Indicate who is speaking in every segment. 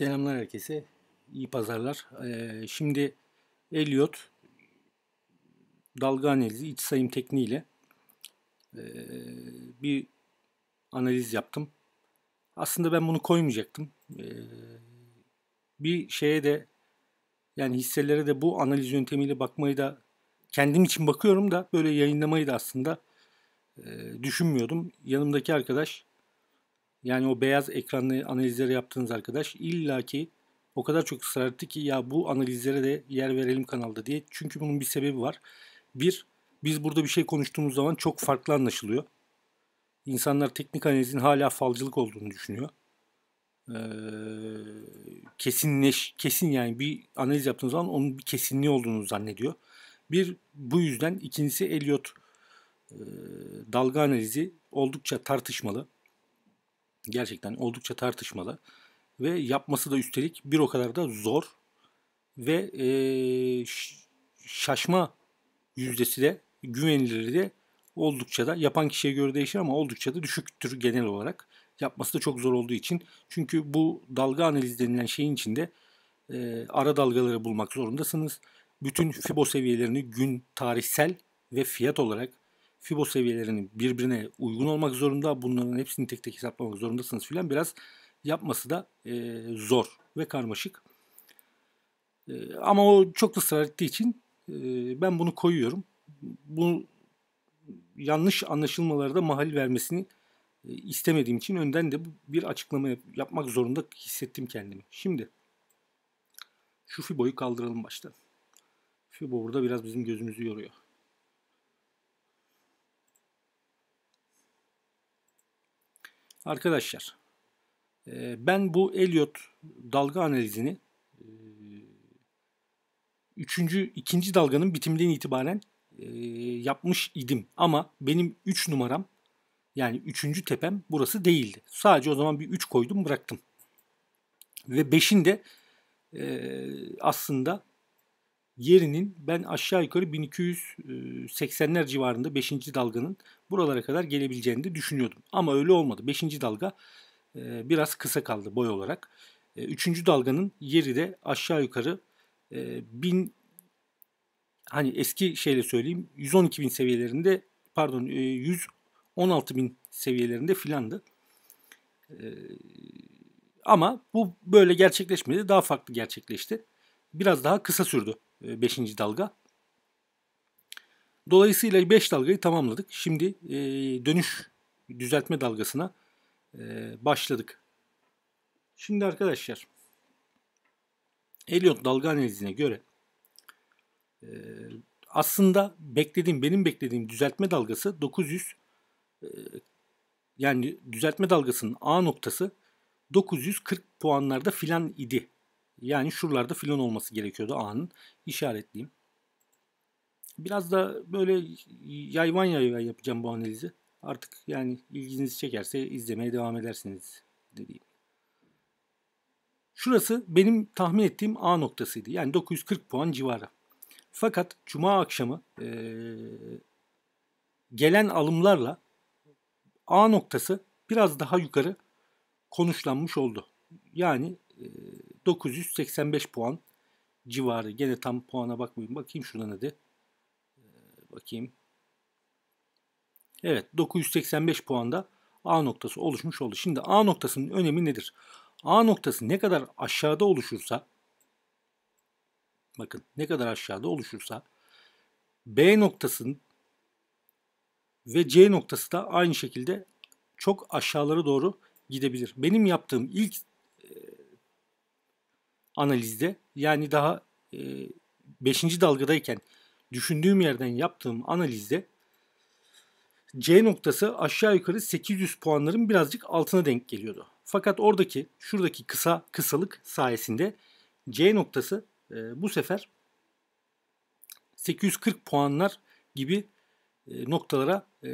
Speaker 1: Selamlar herkese. İyi pazarlar. Ee, şimdi Elliot dalga analizi iç sayım tekniğiyle e, bir analiz yaptım. Aslında ben bunu koymayacaktım. E, bir şeye de yani hisselere de bu analiz yöntemiyle bakmayı da kendim için bakıyorum da böyle yayınlamayı da aslında e, düşünmüyordum. Yanımdaki arkadaş yani o beyaz ekranlı analizleri yaptığınız arkadaş illaki o kadar çok ısrar ki ya bu analizlere de yer verelim kanalda diye. Çünkü bunun bir sebebi var. Bir, biz burada bir şey konuştuğumuz zaman çok farklı anlaşılıyor. İnsanlar teknik analizin hala falcılık olduğunu düşünüyor. Ee, kesinleş, kesin yani bir analiz yaptığınız zaman onun bir kesinliği olduğunu zannediyor. Bir, bu yüzden ikincisi Elliot e, dalga analizi oldukça tartışmalı. Gerçekten oldukça tartışmalı. Ve yapması da üstelik bir o kadar da zor. Ve e, şaşma yüzdesi de güvenilirliği de oldukça da yapan kişiye göre değişir ama oldukça da düşüktür genel olarak. Yapması da çok zor olduğu için. Çünkü bu dalga analiz denilen şeyin içinde e, ara dalgaları bulmak zorundasınız. Bütün FIBO seviyelerini gün tarihsel ve fiyat olarak FIBO seviyelerinin birbirine uygun olmak zorunda. Bunların hepsini tek tek hesaplamak zorundasınız filan. Biraz yapması da e, zor ve karmaşık. E, ama o çok ısrar ettiği için e, ben bunu koyuyorum. Bu yanlış anlaşılmaları da mahal vermesini e, istemediğim için önden de bir açıklama yap- yapmak zorunda hissettim kendimi. Şimdi şu FIBO'yu kaldıralım baştan. FIBO burada biraz bizim gözümüzü yoruyor. Arkadaşlar ben bu Elliot dalga analizini üçüncü, ikinci dalganın bitiminden itibaren yapmış idim. Ama benim 3 numaram yani üçüncü tepem burası değildi. Sadece o zaman bir 3 koydum bıraktım. Ve 5'in de aslında yerinin ben aşağı yukarı 1280'ler civarında 5. dalganın buralara kadar gelebileceğini de düşünüyordum. Ama öyle olmadı. 5. dalga biraz kısa kaldı boy olarak. Üçüncü dalganın yeri de aşağı yukarı 1000 hani eski şeyle söyleyeyim 112 bin seviyelerinde pardon 116 bin seviyelerinde filandı. Ama bu böyle gerçekleşmedi. Daha farklı gerçekleşti. Biraz daha kısa sürdü 5. dalga. Dolayısıyla 5 dalgayı tamamladık. Şimdi dönüş düzeltme dalgasına başladık. Şimdi arkadaşlar Elliot dalga analizine göre aslında beklediğim benim beklediğim düzeltme dalgası 900 yani düzeltme dalgasının A noktası 940 puanlarda filan idi. Yani şuralarda filan olması gerekiyordu A'nın. işaretleyeyim. Biraz da böyle yayvan yayvan yapacağım bu analizi. Artık yani ilginizi çekerse izlemeye devam edersiniz dediğim. Şurası benim tahmin ettiğim A noktasıydı. Yani 940 puan civarı. Fakat cuma akşamı e, gelen alımlarla A noktası biraz daha yukarı konuşlanmış oldu. Yani 985 puan civarı. Gene tam puana bakmayayım. Bakayım şuradan hadi. E, bakayım. Evet 985 puanda A noktası oluşmuş oldu. Şimdi A noktasının önemi nedir? A noktası ne kadar aşağıda oluşursa bakın ne kadar aşağıda oluşursa B noktasının ve C noktası da aynı şekilde çok aşağılara doğru gidebilir. Benim yaptığım ilk analizde yani daha 5. E, dalgadayken düşündüğüm yerden yaptığım analizde C noktası aşağı yukarı 800 puanların birazcık altına denk geliyordu. Fakat oradaki şuradaki kısa kısalık sayesinde C noktası e, bu sefer 840 puanlar gibi e, noktalara e,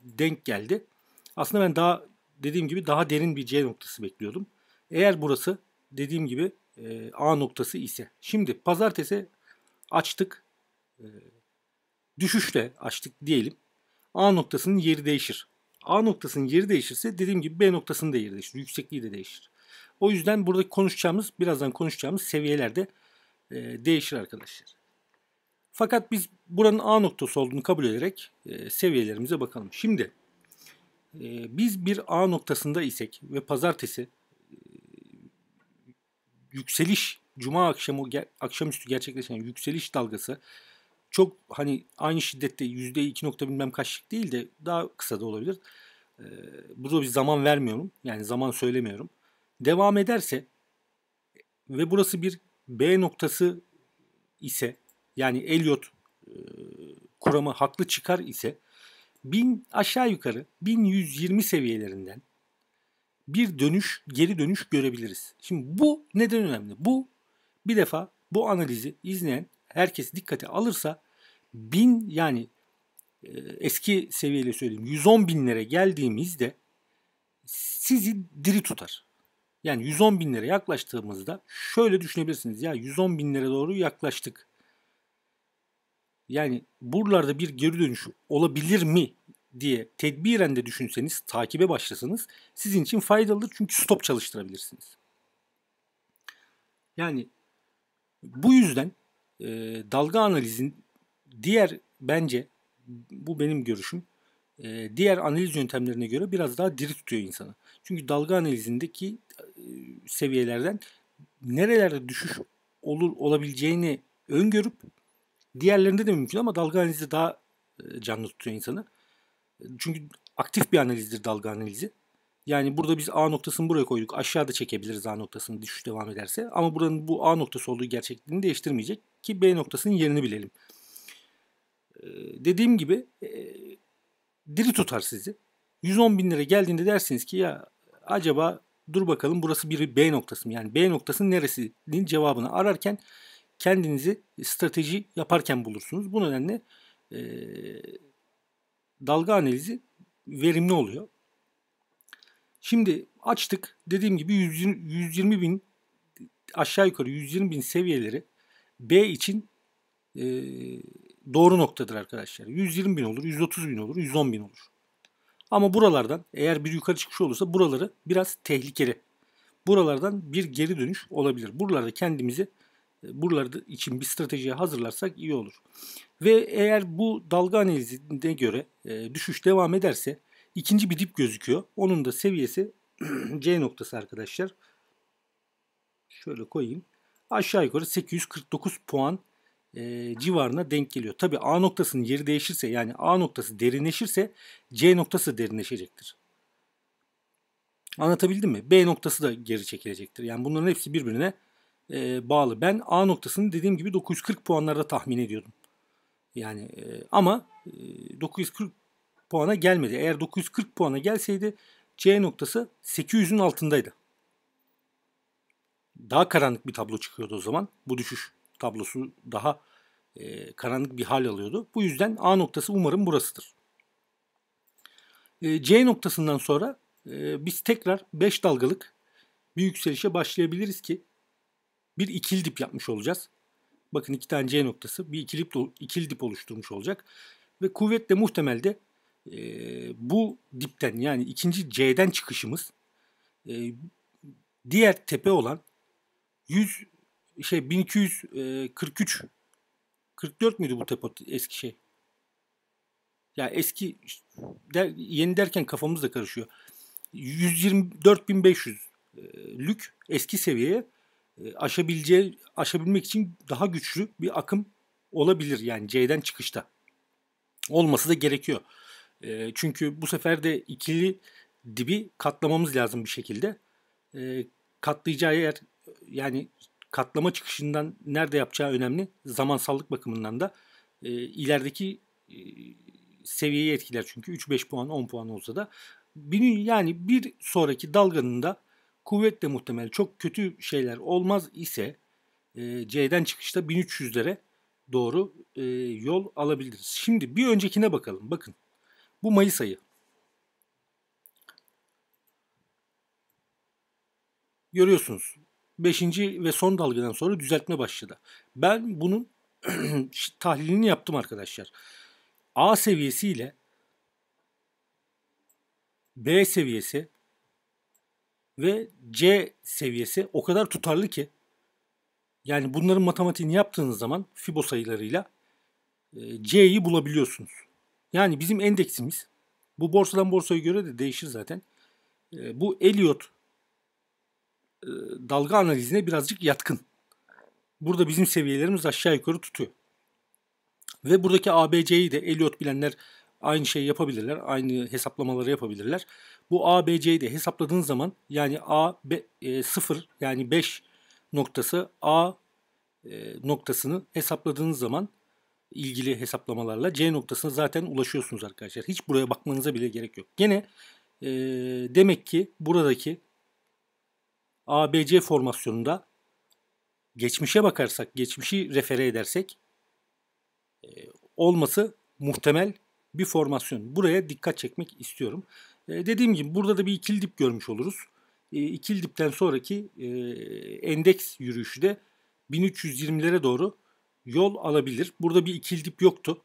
Speaker 1: denk geldi. Aslında ben daha dediğim gibi daha derin bir C noktası bekliyordum. Eğer burası dediğim gibi e, A noktası ise. Şimdi pazartesi açtık. E, düşüşle açtık diyelim. A noktasının yeri değişir. A noktasının yeri değişirse dediğim gibi B noktasının da yeri değişir. Yüksekliği de değişir. O yüzden buradaki konuşacağımız, birazdan konuşacağımız seviyelerde e, değişir arkadaşlar. Fakat biz buranın A noktası olduğunu kabul ederek e, seviyelerimize bakalım. Şimdi e, biz bir A noktasında isek ve pazartesi yükseliş, cuma akşamı akşamüstü gerçekleşen yükseliş dalgası çok hani aynı şiddette yüzde iki nokta bilmem kaçlık değil de daha kısa da olabilir. Ee, burada bir zaman vermiyorum. Yani zaman söylemiyorum. Devam ederse ve burası bir B noktası ise yani Elliot e, kuramı haklı çıkar ise 1000 aşağı yukarı 1120 seviyelerinden bir dönüş, geri dönüş görebiliriz. Şimdi bu neden önemli? Bu bir defa bu analizi izleyen herkes dikkate alırsa 1000 yani e, eski seviyeyle söyleyeyim 110 binlere geldiğimizde sizi diri tutar. Yani 110 binlere yaklaştığımızda şöyle düşünebilirsiniz. Ya 110 binlere doğru yaklaştık. Yani buralarda bir geri dönüş olabilir mi diye tedbiren de düşünseniz, takibe başlasanız sizin için faydalıdır. Çünkü stop çalıştırabilirsiniz. Yani bu yüzden e, dalga analizin diğer bence bu benim görüşüm e, diğer analiz yöntemlerine göre biraz daha diri tutuyor insanı. Çünkü dalga analizindeki e, seviyelerden nerelerde düşüş olur olabileceğini öngörüp diğerlerinde de mümkün ama dalga analizi daha e, canlı tutuyor insanı. Çünkü aktif bir analizdir dalga analizi. Yani burada biz A noktasını buraya koyduk. Aşağıda çekebiliriz A noktasını düşüş devam ederse. Ama buranın bu A noktası olduğu gerçekliğini değiştirmeyecek ki B noktasının yerini bilelim. Ee, dediğim gibi e, diri tutar sizi. 110 bin lira geldiğinde dersiniz ki ya acaba dur bakalım burası bir B noktası mı? Yani B noktasının neresinin cevabını ararken kendinizi strateji yaparken bulursunuz. Bu nedenle e, dalga analizi verimli oluyor. Şimdi açtık. Dediğim gibi 120, 120 bin aşağı yukarı 120 bin seviyeleri B için e, doğru noktadır arkadaşlar. 120 bin olur, 130 bin olur, 110 bin olur. Ama buralardan eğer bir yukarı çıkış olursa buraları biraz tehlikeli. Buralardan bir geri dönüş olabilir. Buralarda kendimizi e, buralarda için bir stratejiye hazırlarsak iyi olur. Ve eğer bu dalga analizine göre e, düşüş devam ederse ikinci bir dip gözüküyor. Onun da seviyesi C noktası arkadaşlar. Şöyle koyayım. Aşağı yukarı 849 puan e, civarına denk geliyor. Tabi A noktasının yeri değişirse yani A noktası derinleşirse C noktası derinleşecektir. Anlatabildim mi? B noktası da geri çekilecektir. Yani bunların hepsi birbirine e, bağlı. Ben A noktasını dediğim gibi 940 puanlarda tahmin ediyordum. Yani e, ama e, 940 puana gelmedi. Eğer 940 puana gelseydi C noktası 800'ün altındaydı. Daha karanlık bir tablo çıkıyordu o zaman. Bu düşüş tablosu daha e, karanlık bir hal alıyordu. Bu yüzden A noktası umarım burasıdır. E, C noktasından sonra e, biz tekrar 5 dalgalık bir yükselişe başlayabiliriz ki bir ikili dip yapmış olacağız. Bakın iki tane C noktası bir ikili ikili dip oluşturmuş olacak. Ve kuvvetle muhtemelde e, bu dipten yani ikinci C'den çıkışımız e, diğer tepe olan 100 şey 1243 44 müydü bu tepe eski şey? Ya eski der, yeni derken kafamız da karışıyor. 124.500 lük eski seviyeye aşabileceği aşabilmek için daha güçlü bir akım olabilir yani C'den çıkışta. Olması da gerekiyor. Çünkü bu sefer de ikili dibi katlamamız lazım bir şekilde. Katlayacağı yer yani katlama çıkışından nerede yapacağı önemli. Zamansallık bakımından da e, ilerideki e, seviyeyi etkiler çünkü 3-5 puan 10 puan olsa da yani bir sonraki dalganın da kuvvetle muhtemel çok kötü şeyler olmaz ise e, C'den çıkışta 1300'lere doğru e, yol alabiliriz. Şimdi bir öncekine bakalım. Bakın bu Mayıs ayı. Görüyorsunuz 5. ve son dalgadan sonra düzeltme başladı. Ben bunun tahlilini yaptım arkadaşlar. A seviyesi ile B seviyesi ve C seviyesi o kadar tutarlı ki yani bunların matematiğini yaptığınız zaman Fibo sayılarıyla e, C'yi bulabiliyorsunuz. Yani bizim endeksimiz bu borsadan borsaya göre de değişir zaten. E, bu Elliot e, dalga analizine birazcık yatkın. Burada bizim seviyelerimiz aşağı yukarı tutuyor. Ve buradaki ABC'yi de Elliot bilenler aynı şeyi yapabilirler. Aynı hesaplamaları yapabilirler. Bu ABC'yi de hesapladığınız zaman yani A B, e, 0 yani 5 noktası A e, noktasını hesapladığınız zaman ilgili hesaplamalarla C noktasına zaten ulaşıyorsunuz arkadaşlar. Hiç buraya bakmanıza bile gerek yok. Gene e, demek ki buradaki ABC formasyonunda geçmişe bakarsak, geçmişi refere edersek e, olması muhtemel bir formasyon. Buraya dikkat çekmek istiyorum. E, dediğim gibi burada da bir ikili dip görmüş oluruz. E, ikili dipten sonraki e, endeks yürüyüşü de 1320'lere doğru yol alabilir. Burada bir ikili dip yoktu.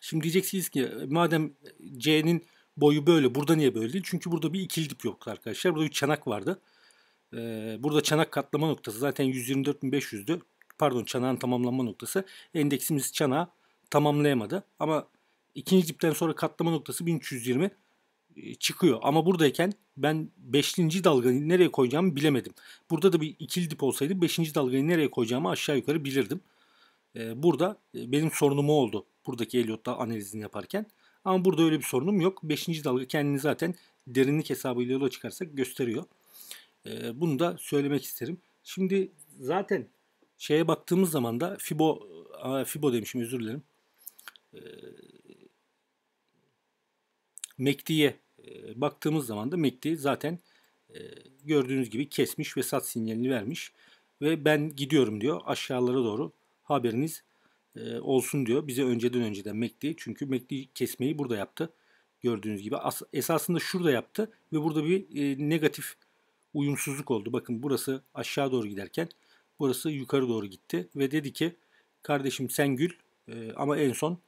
Speaker 1: Şimdi diyeceksiniz ki madem C'nin boyu böyle burada niye böyle değil? Çünkü burada bir ikili dip yoktu arkadaşlar. Burada bir çanak vardı. Ee, burada çanak katlama noktası zaten 124.500'dü. Pardon çanağın tamamlanma noktası. Endeksimiz çanağı tamamlayamadı. Ama ikinci dipten sonra katlama noktası 1320 e, çıkıyor. Ama buradayken ben 5. dalgayı nereye koyacağımı bilemedim. Burada da bir ikili dip olsaydı 5. dalgayı nereye koyacağımı aşağı yukarı bilirdim. Ee, burada e, benim sorunum oldu. Buradaki Elliot'ta analizini yaparken. Ama burada öyle bir sorunum yok. 5. dalga kendini zaten derinlik hesabıyla yola çıkarsak gösteriyor. Ee, bunu da söylemek isterim. Şimdi zaten şeye baktığımız zaman da Fibo Fibo demişim özür dilerim. Ee, MACD'ye e, baktığımız zaman da MACD zaten e, gördüğünüz gibi kesmiş ve sat sinyalini vermiş ve ben gidiyorum diyor aşağılara doğru haberiniz e, olsun diyor. Bize önceden önceden MACD çünkü MACD kesmeyi burada yaptı. Gördüğünüz gibi As- esasında şurada yaptı ve burada bir e, negatif uyumsuzluk oldu. Bakın burası aşağı doğru giderken burası yukarı doğru gitti ve dedi ki kardeşim sen gül ama en son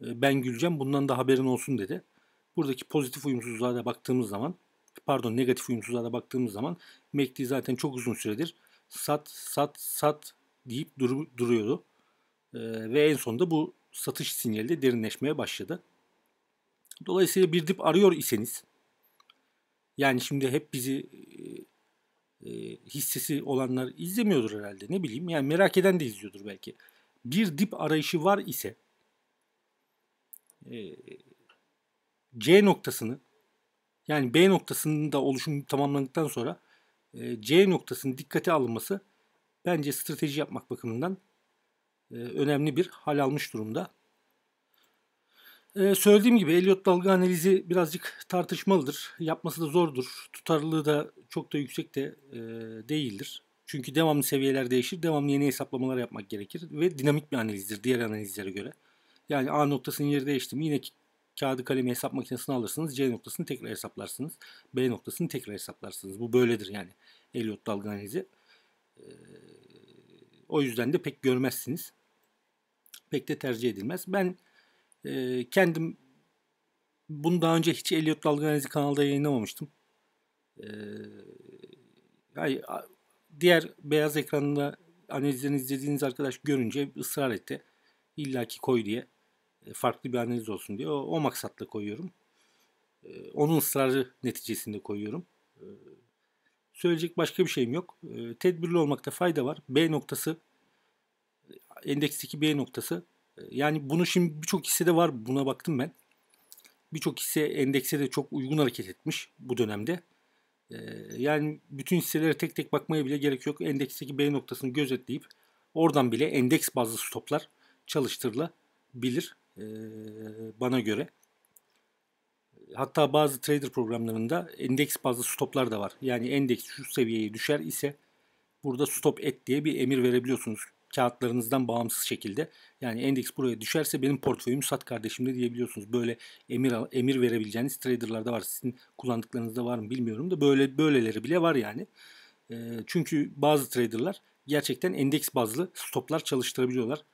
Speaker 1: ben güleceğim bundan da haberin olsun dedi. Buradaki pozitif uyumsuzluğa da baktığımız zaman pardon negatif uyumsuzluğa da baktığımız zaman MACD zaten çok uzun süredir sat sat sat deyip dur, duruyordu. E, ve en sonunda bu satış sinyali de derinleşmeye başladı. Dolayısıyla bir dip arıyor iseniz yani şimdi hep bizi e, e, hissesi olanlar izlemiyordur herhalde ne bileyim. Yani merak eden de izliyordur belki. Bir dip arayışı var ise e, C noktasını yani B noktasının da oluşum tamamlandıktan sonra e, C noktasının dikkate alınması bence strateji yapmak bakımından e, önemli bir hal almış durumda. Ee, söylediğim gibi Elliot dalga analizi birazcık tartışmalıdır. Yapması da zordur. Tutarlılığı da çok da yüksek de e, değildir. Çünkü devamlı seviyeler değişir. Devamlı yeni hesaplamalar yapmak gerekir. Ve dinamik bir analizdir diğer analizlere göre. Yani A noktasının yeri değişti mi yine kağıdı kalemi hesap makinesine alırsınız. C noktasını tekrar hesaplarsınız. B noktasını tekrar hesaplarsınız. Bu böyledir yani Elliot dalga analizi. Ee, o yüzden de pek görmezsiniz. Pek de tercih edilmez. Ben e, kendim bunu daha önce hiç Elliot Dalga Analizi kanalda yayınlamamıştım. E, yani, diğer beyaz ekranda analizlerini izlediğiniz arkadaş görünce ısrar etti. İlla ki koy diye. E, farklı bir analiz olsun diye. O, o maksatla koyuyorum. E, onun ısrarı neticesinde koyuyorum. E, söyleyecek başka bir şeyim yok. E, tedbirli olmakta fayda var. B noktası endeksteki B noktası yani bunu şimdi birçok hissede var. Buna baktım ben. Birçok hisse endekse de çok uygun hareket etmiş bu dönemde. Ee, yani bütün hisselere tek tek bakmaya bile gerek yok. Endeksteki B noktasını gözetleyip oradan bile endeks bazlı stoplar çalıştırılabilir bana göre. Hatta bazı trader programlarında endeks bazlı stoplar da var. Yani endeks şu seviyeye düşer ise burada stop et diye bir emir verebiliyorsunuz kağıtlarınızdan bağımsız şekilde. Yani endeks buraya düşerse benim portföyüm sat kardeşimde diyebiliyorsunuz. Böyle emir emir verebileceğiniz traderlarda var. Sizin kullandıklarınızda var mı bilmiyorum da böyle böyleleri bile var yani. E, çünkü bazı traderlar gerçekten endeks bazlı stoplar çalıştırabiliyorlar.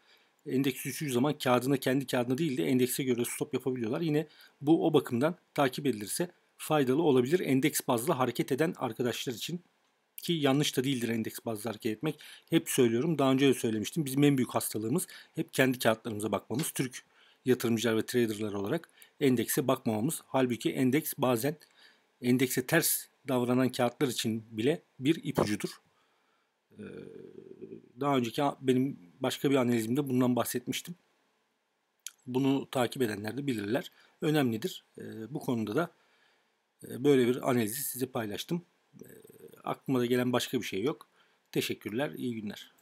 Speaker 1: Endeks düştüğü zaman kağıdına kendi kağıdına değil de endekse göre stop yapabiliyorlar. Yine bu o bakımdan takip edilirse faydalı olabilir endeks bazlı hareket eden arkadaşlar için. Ki yanlış da değildir endeks bazlı hareket etmek. Hep söylüyorum. Daha önce de söylemiştim. Bizim en büyük hastalığımız hep kendi kağıtlarımıza bakmamız. Türk yatırımcılar ve traderlar olarak endekse bakmamamız. Halbuki endeks bazen endekse ters davranan kağıtlar için bile bir ipucudur. Ee, daha önceki benim başka bir analizimde bundan bahsetmiştim. Bunu takip edenler de bilirler. Önemlidir. Ee, bu konuda da e, böyle bir analizi size paylaştım. Ee, aklıma da gelen başka bir şey yok. Teşekkürler, iyi günler.